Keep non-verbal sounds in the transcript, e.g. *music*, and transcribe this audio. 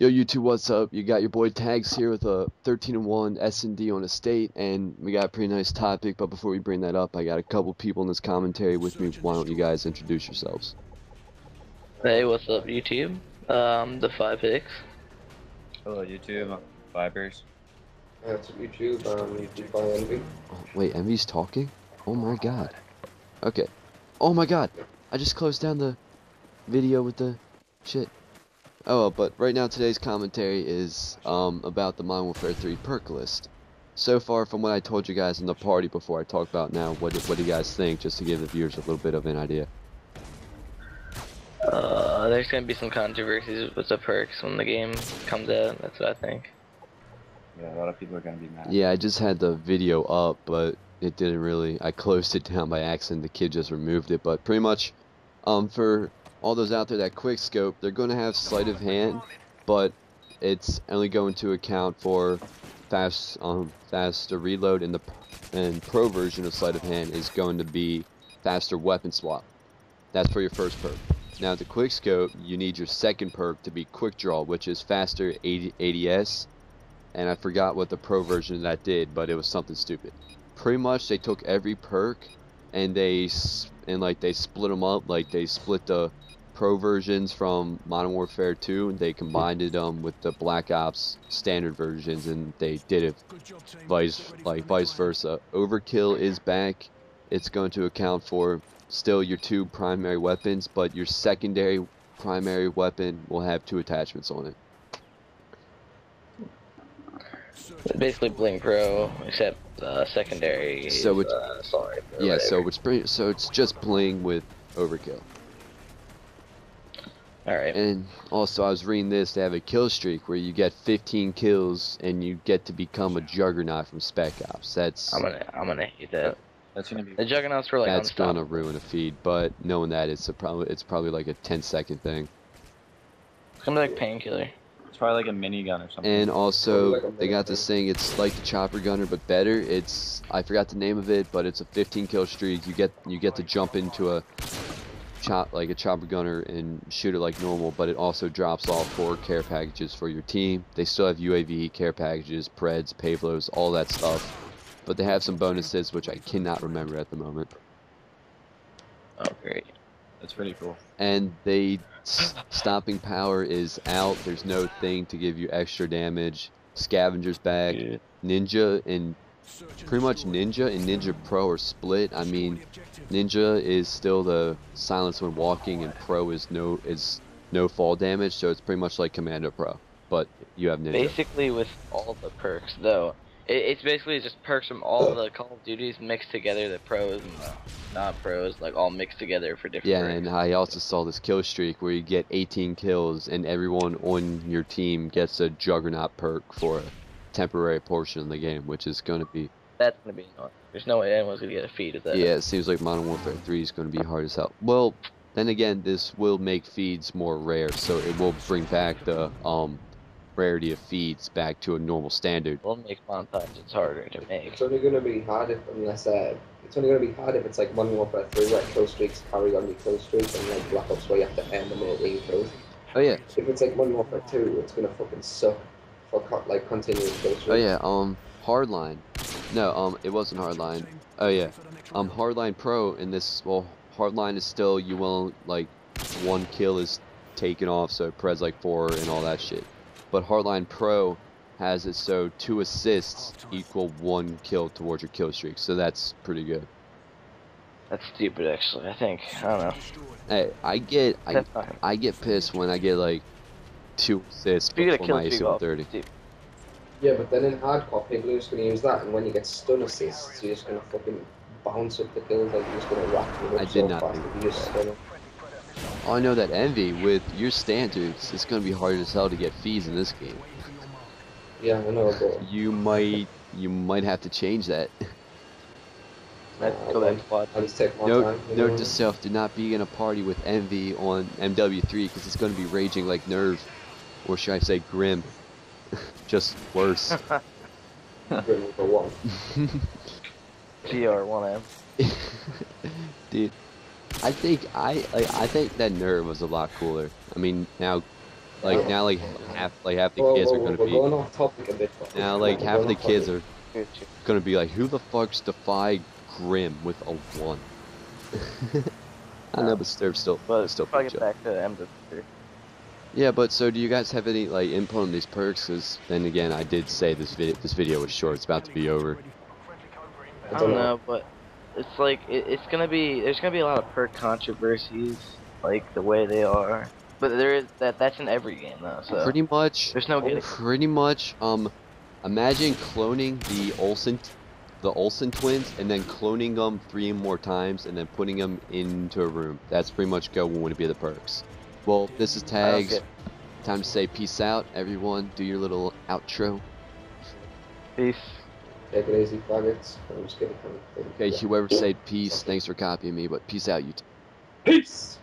Yo, YouTube, what's up? You got your boy Tags here with a 13 and 1 S&D on estate, and we got a pretty nice topic. But before we bring that up, I got a couple people in this commentary with me. Why don't you guys introduce yourselves? Hey, what's up, YouTube? Um, the five picks. Hello YouTube, Vibers. That's YouTube, um, YouTube by Envy. Oh, wait, Envy's talking? Oh my god. Okay. Oh my god. I just closed down the video with the shit. Oh, but right now today's commentary is um, about the Modern Warfare 3 perk list. So far from what I told you guys in the party before I talk about now, what do, what do you guys think, just to give the viewers a little bit of an idea? Uh, there's gonna be some controversies with the perks when the game comes out. That's what I think. Yeah, a lot of people are gonna be mad. Yeah, I just had the video up, but it didn't really. I closed it down by accident. The kid just removed it. But pretty much, um, for all those out there that quick scope, they're going to have sleight of hand, but it's only going to account for fast, um, faster reload, and the and pro version of sleight of hand is going to be faster weapon swap. That's for your first perk. Now, the quick scope, you need your second perk to be quick draw, which is faster ADS and I forgot what the pro version that did, but it was something stupid. Pretty much, they took every perk and they and like they split them up. Like they split the pro versions from Modern Warfare 2, and they combined them um, with the Black Ops standard versions, and they did it vice like vice versa. Overkill is back. It's going to account for still your two primary weapons, but your secondary primary weapon will have two attachments on it. Basically, Bling Pro, except uh, secondary. So it's uh, sorry. Yeah, so it's pretty, so it's just Bling with Overkill. All right. And also, I was reading this. They have a kill streak where you get 15 kills and you get to become a Juggernaut from Spec Ops. That's I'm gonna I'm gonna hate that. That's gonna be. The Juggernauts were like that's gonna ruin a feed. But knowing that, it's a probably it's probably like a 10 second thing. It's gonna be like painkiller. It's probably like a minigun or something. And also, they got this thing. It's like the Chopper Gunner, but better. It's I forgot the name of it, but it's a 15 kill streak. You get you get to jump into a chop like a Chopper Gunner and shoot it like normal, but it also drops off four care packages for your team. They still have UAV care packages, Preds, Pave Lows, all that stuff. But they have some bonuses which I cannot remember at the moment. Oh great. That's pretty cool. and they s- stopping power is out. There's no thing to give you extra damage. Scavengers back. Dude. Ninja and pretty much Ninja and Ninja Pro are split. I mean, Ninja is still the silence when walking, and Pro is no is no fall damage. So it's pretty much like Commando Pro, but you have Ninja. Basically, with all the perks though, it's basically just perks from all the Call of Duties mixed together. The pros and the not pros, like all mixed together for different. Yeah, and I also saw this kill streak where you get 18 kills and everyone on your team gets a Juggernaut perk for a temporary portion of the game, which is going to be That's gonna be annoying. There's no way anyone's gonna get a feed of that. yeah. It seems like Modern Warfare 3 is going to be hard as hell. Well, then again, this will make feeds more rare, so it will bring back the um rarity of feeds back to a normal standard. We'll make montages harder to make. It's only gonna be hard if, unless, uh, it's only gonna be hard if it's like Modern Warfare 3 where kill streaks carry on your kill streak and like Black Ops where you have to end the minute you kill. Oh yeah, If it's like Modern Warfare 2, it's gonna fucking suck for co- like continuous kill streaks. oh yeah. Um, Hardline. No, um, it wasn't Hardline. Oh yeah. Um, Hardline Pro in this, well, Hardline is still, you won't, like, one kill is taken off, so it Prez like four and all that shit. But Hardline Pro has it so two assists equal one kill towards your kill streak, so that's pretty good. That's stupid, actually. I think. I don't know. Hey, I get, I, I get pissed when I get like two assists If you get a before my AC off, 130. Yeah, but then in hardcore, people are just gonna use that, and when you get stun assists, you're just gonna fucking bounce up the kills, like you're just gonna rack them up I so did not fast think if you just stun them. Oh, I know that Envy, with your standards, it's gonna be hard as hell to get fees in this game. Yeah, I know, but You might, you might have to change that. Let's uh, go back to quad. Just take Note, time. note know? to self: do not be in a party with Envy on MW3 because it's going to be raging like Nerve, or should I say Grim? *laughs* Just worse. *laughs* Grim for one. *laughs* GR1M. Dude, I think I like, I think that Nerve was a lot cooler. I mean, now like now like half like half the Whoa, kids whoa, are gonna we're be going off topic a bit. now like we're half of the off kids topic. are *laughs* gonna be like, who the fuck's defy Grim with a one? *laughs* I know, but still, still, But still if I get back to M3. Yeah, but so do you guys have any like input on these perks? Because then again, I did say this video this video was short. It's about to be over. I don't know, but it's like it, it's gonna be there's gonna be a lot of perk controversies, like the way they are. But there is that that's in every game though. So Pretty much. there's no getting. Pretty much. Um, imagine cloning the Olsen, the Olsen twins, and then cloning them three more times, and then putting them into a room. That's pretty much going to be the perks. Well, this is tags. get- Time to say peace out, everyone. Do your little outro. Peace. Take it easy, faggots. I'm just kidding. Okay, whoever said peace, thanks for copying me, but peace out, you. Peace!